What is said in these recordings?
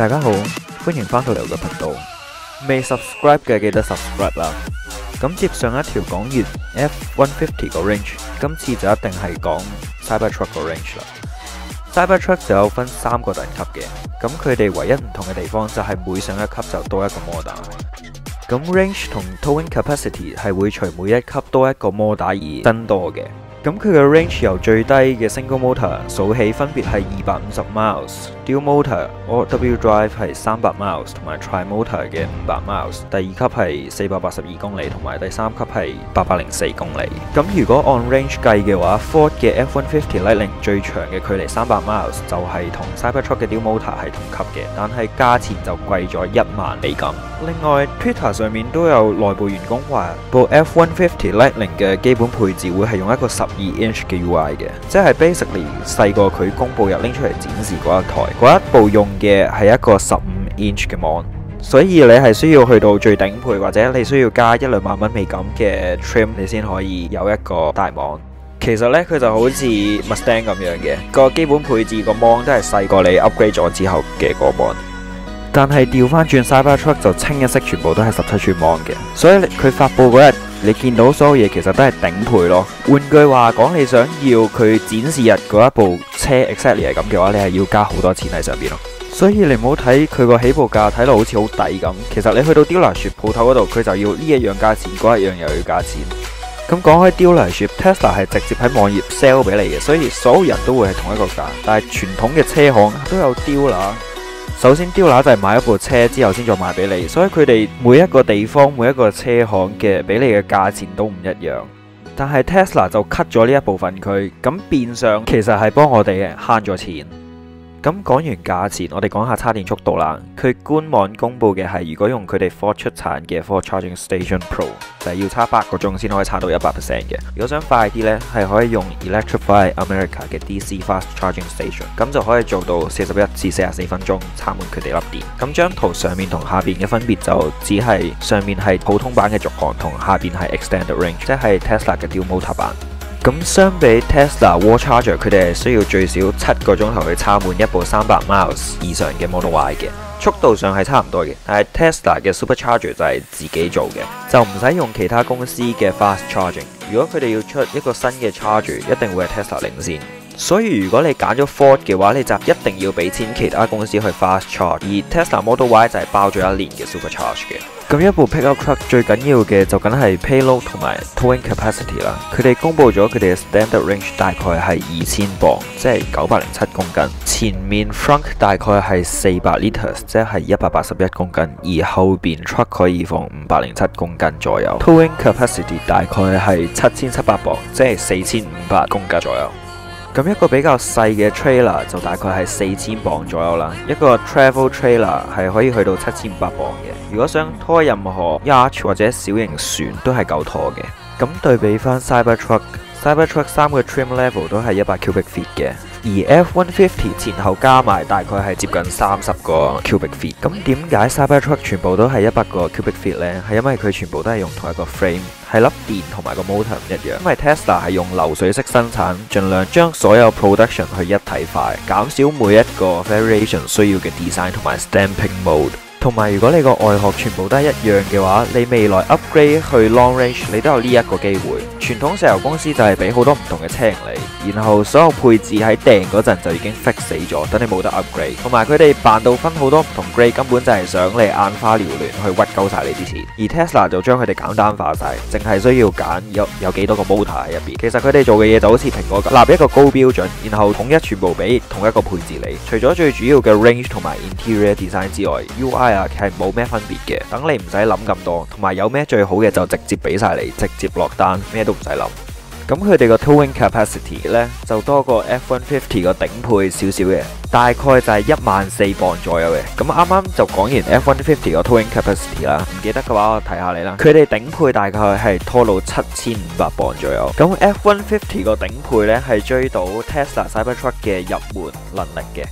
大家好，歡迎翻到嚟我嘅頻道。未 subscribe 嘅記得 subscribe 啦。咁接上一條講完 F150 個 range，今次就一定係講 Cybertruck 個 range 啦。Cybertruck 就有分三個等級嘅，咁佢哋唯一唔同嘅地方就係每上一級就多一個 model。咁 range 同 towing capacity 係會隨每一級多一個 model 而增多嘅。咁佢嘅 range 由最低嘅 single motor 数起，分別係二百五十 miles，dual motor all wheel drive 系三百 miles，同埋 tri motor 嘅五百 miles。第二級係四百八十二公里，同埋第三級係八百零四公里。咁如果按 range 计嘅話，Ford 嘅 F150 Lightning 最長嘅距離三百 miles 就係同 Cybertruck 嘅 dual motor 系同級嘅，但係價錢就貴咗一萬美金。另外 Twitter 上面都有內部員工話，部 F150 Lightning 嘅基本配置會係用一個十二 inch 嘅 UI 嘅，即係 basically 細過佢公布日拎出嚟展示嗰一台，嗰一部用嘅係一個十五 inch 嘅 mon，所以你係需要去到最頂配或者你需要加一兩萬蚊美金嘅 trim，你先可以有一個大網。其實呢，佢就好似 Mustang 咁樣嘅，個基本配置個 mon 都係細過你 upgrade 咗之後嘅個 mon。但係調翻轉 Cybertruck 就清一色全部都係十七寸 mon 嘅，所以佢發布嗰日。你見到所有嘢其實都係頂配咯。換句話講，你想要佢展示日嗰一部車 exactly 係咁嘅話，你係要加好多錢喺上邊咯。所以你唔好睇佢個起步價睇落好似好抵咁，其實你去到 dealership 鋪頭嗰度，佢就要呢一樣價錢，嗰一樣又要加錢。咁講開 dealership，Tesla 係直接喺網頁 sell 俾你嘅，所以所有人都會係同一個價。但係傳統嘅車行都有雕蘭。首先刁拿就系买一部车之后先再卖俾你，所以佢哋每一个地方每一个车行嘅俾你嘅价钱都唔一样。但系 Tesla 就 cut 咗呢一部分佢，咁变相其实系帮我哋悭咗钱。咁講完價錢，我哋講下叉電速度啦。佢官網公布嘅係，如果用佢哋 for 出產嘅 for Charging Station Pro，就係要叉八個鐘先可以叉到一百 percent 嘅。如果想快啲呢，係可以用 Electrify America 嘅 DC Fast Charging Station，咁就可以做到四十一至四十四分鐘插滿佢哋粒電。咁張圖上面同下邊嘅分別就只係上面係普通版嘅續航，同下邊係 Extended Range，即係 Tesla 嘅 Dual Motor 版。咁相比 Tesla Wall Charger，佢哋系需要最少七個鐘頭去插滿一部三百 miles 以上嘅 Model Y 嘅，速度上係差唔多嘅。但系 Tesla 嘅 Super Charger 就係自己做嘅，就唔使用，其他公司嘅 Fast Charging。如果佢哋要出一個新嘅 Charger，一定會系 Tesla 領先。所以如果你揀咗 Ford 嘅話，你就一定要俾錢其他公司去 Fast Charge。而 Tesla Model Y 就係包咗一年嘅 Super Charge 嘅。咁一部 pickup truck 最緊要嘅就梗係 payload 同埋 towing capacity 啦。佢哋公布咗佢哋嘅 standard range 大概係二千磅，即係九百零七公斤。前面 front 大概係四百 liters，即係一百八十一公斤。而後邊 truck 可以放五百零七公斤左右。towing capacity 大概係七千七百磅，即係四千五百公斤左右。咁一個比較細嘅 trailer 就大概係四千磅左右啦，一個 travel trailer 系可以去到七千五百磅嘅。如果想拖任何 yacht 或者小型船都係夠拖嘅。咁對比翻 Cybertruck，Cybertruck 三個 trim level 都係一百 cubic feet 嘅。而 F150 前後加埋大概係接近三十個 cubic feet，咁點解 Cybertruck 全部都係一百個 cubic feet 呢？係因為佢全部都係用同一個 frame，係粒電同埋個 motor 唔一樣。因為 Tesla 係用流水式生產，盡量將所有 production 去一體化，減少每一個 variation 需要嘅 design 同埋 stamping mode。同埋，如果你個外殼全部都係一樣嘅話，你未來 upgrade 去 long range，你都有呢一個機會。傳統石油公司就係俾好多唔同嘅車型你，然後所有配置喺訂嗰陣就已經 fix 死咗，等你冇得 upgrade。同埋佢哋扮到分好多唔同 grade，根本就係想你眼花撩亂去屈鳩晒你啲錢。而 Tesla 就將佢哋簡單化晒，淨係需要揀有有幾多個 motor 喺入邊。其實佢哋做嘅嘢就好似蘋果咁，立一個高標準，然後統一全部俾同一個配置你。除咗最主要嘅 range 同埋 interior design 之外，UI 係冇咩分別嘅，等你唔使諗咁多，同埋有咩最好嘅就直接俾晒你，直接落單，咩都使谂。咁佢哋個 towing capacity 咧，就多過 F150 個頂配少少嘅，大概就係一萬四磅左右嘅。咁啱啱就講完 F150 個 towing capacity 啦，唔記得嘅話我睇下你啦。佢哋頂配大概係拖到七千五百磅左右。咁 F150 個頂配呢，係追到 Tesla Cybertruck 嘅入門能力嘅。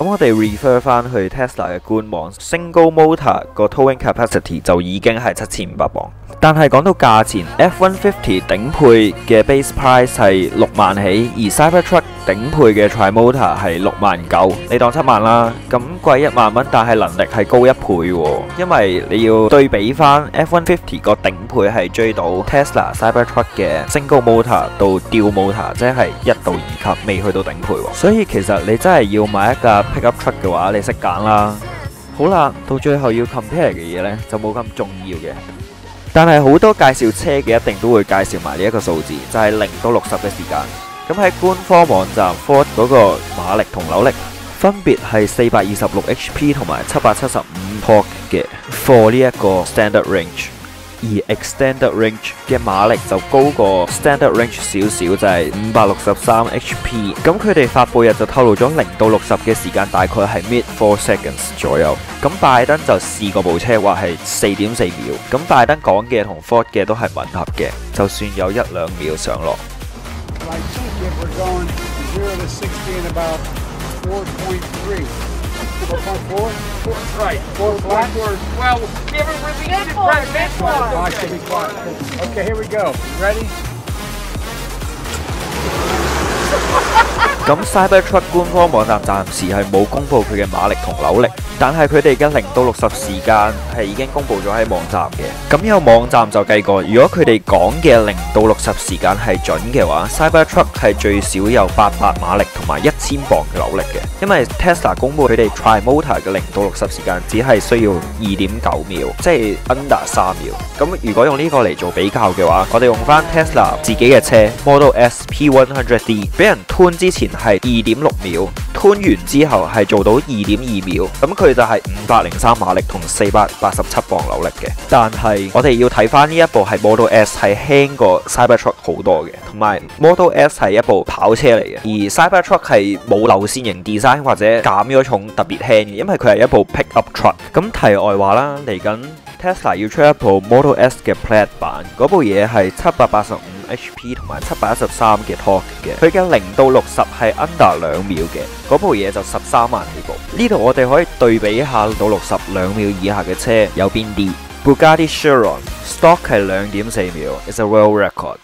咁我哋 refer 翻去 Tesla 嘅官网，single motor 个 towing capacity 就已经系七千五百磅。但系讲到价钱，F150 顶配嘅 base price 系六万起，而 Cybertruck 顶配嘅 Tri-Motor 系六萬九，你當七萬啦。咁貴一萬蚊，但係能力係高一倍喎，因為你要對比翻 F150 個頂配係追到 Tesla Cybertruck 嘅 single motor 到 dual motor，即係一到二級，未去到頂配。所以其實你真係要買一架 pickup truck 嘅話，你識揀啦。好啦，到最後要 compare 嘅嘢呢，就冇咁重要嘅。但係好多介紹車嘅一定都會介紹埋呢一個數字，就係零到六十嘅時間。咁喺官方網站 Ford 嗰個馬力同扭力分別係四百二十六 HP 同埋七百七十五 torque 嘅，for 呢一個 standard range。而 extended range 嘅馬力就高過 standard range 少少，就係五百六十三 HP。咁佢哋發佈日就透露咗零到六十嘅時間大概係 mid four seconds 左右。咁拜登就試過部車話係四點四秒。咁拜登講嘅同 Ford 嘅都係吻合嘅，就算有一兩秒上落。Four, four, right. Four flat. Well, give it release it right this one. Watch it be quiet. Okay, here we go. Ready? 咁 Cybertruck 官方網站暫時係冇公布佢嘅馬力同扭力。但係佢哋嘅零到六十時間係已經公布咗喺網站嘅，咁有網站就計過，如果佢哋講嘅零到六十時間係準嘅話，Cybertruck 係最少有八百馬力同埋一千磅嘅扭力嘅，因為 Tesla 公布佢哋 Tri-Motor 嘅零到六十時間只係需要二點九秒，即係 under 三秒。咁如果用呢個嚟做比較嘅話，我哋用翻 Tesla 自己嘅車 Model S P100D，俾人 tune 之前係二點六秒，tune 完之後係做到二點二秒，咁佢。就系五百零三马力同四百八十七磅扭力嘅，但系我哋要睇翻呢一部系 Model S 系轻过 Cybertruck 好多嘅，同埋 Model S 系一部跑车嚟嘅，而 Cybertruck 系冇流线型 design 或者减咗重特别轻嘅，因为佢系一部 pickup truck。咁题外话啦，嚟紧 Tesla 要出一部 Model S 嘅 Plaid 版，嗰部嘢係七百八十五。HP 同埋七百一十三嘅 torque 嘅，佢嘅零到六十係 under 兩秒嘅，嗰部嘢就十三萬起步。呢度我哋可以對比一下到六十兩秒以下嘅車有邊啲？Bugatti Chiron stock 係兩點四秒，is a world record。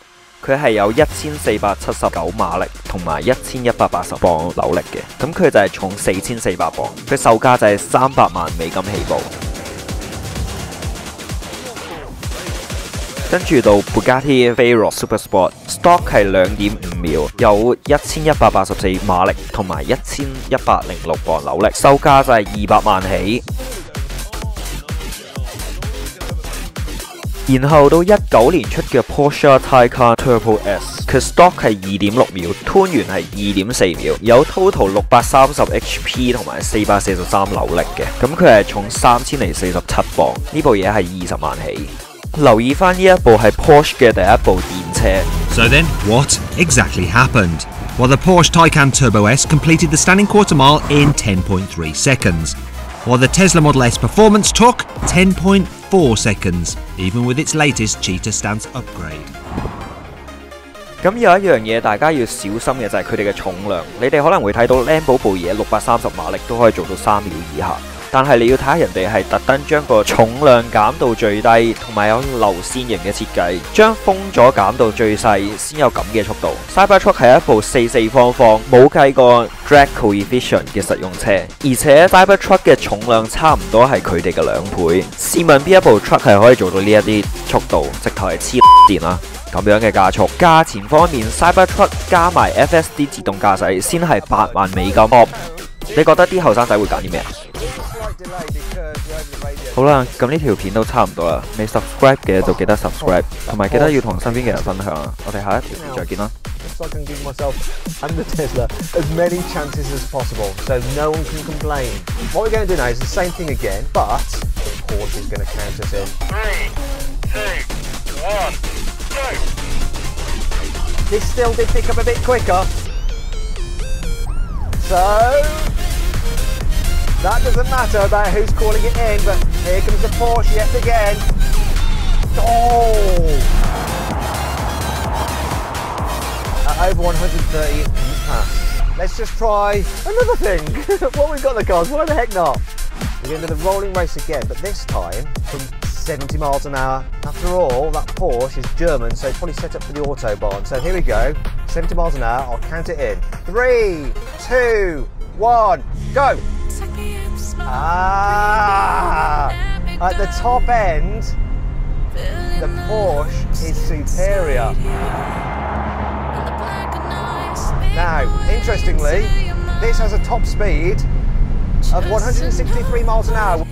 佢係有一千四百七十九馬力同埋一千一百八十磅扭力嘅，咁佢就係重四千四百磅，佢售價就係三百萬美金起步。跟住到 Bugatti v e r o Super Sport，stock 係兩點五秒，有一千一百八十四馬力同埋一千一百零六磅扭力，售價就係二百萬起。然後到一九年出嘅 Porsche Taycan Turbo S，佢 stock 係二點六秒，tune 完係二點四秒，有 total 六百三十 HP 同埋四百四十三扭力嘅，咁佢係重三千零四十七磅，呢部嘢係二十萬起。留意翻呢一部系 Porsche 嘅第一部电车。So then, what exactly happened? Well, the Porsche Taycan Turbo S completed the standing quarter mile in 10.3 seconds, while the Tesla Model S Performance took 10.4 seconds, even with its latest Cheetah stance upgrade. 咁有一样嘢大家要小心嘅就系佢哋嘅重量，你哋可能会睇到 Lambo 部嘢六百三十马力都可以做到三秒以下。 但係你要睇下人哋係特登將個重量減到最低，同埋有流線型嘅設計，將風阻減到最細，先有咁嘅速度。Cybertruck 係一部四四方方冇計過 drag coefficient 嘅實用車，而且 Cybertruck 嘅重量差唔多係佢哋嘅兩倍。試問邊一部 truck 係可以做到呢一啲速度？直頭係黐電啦！咁樣嘅加速，價錢方面，Cybertruck 加埋 FSD 自動駕駛先係八萬美金。你覺得啲後生仔會揀啲咩啊？好啦，咁呢条片都差唔多啦，未 subscribe 嘅就记得 subscribe，同埋记得要同身边嘅人分享啊！我哋下一条片再见啦。 that doesn't matter about who's calling it in, but here comes the Porsche yet again. Oh! At over 130, pass. let's just try another thing. what we've got the cars, why the heck not? We're going to the rolling race again, but this time from 70 miles an hour. After all, that Porsche is German, so it's probably set up for the Autobahn. So here we go, 70 miles an hour, I'll count it in. Three, two, one, go! Ah! At the top end, the Porsche is superior. Now, interestingly, this has a top speed of 163 miles an hour.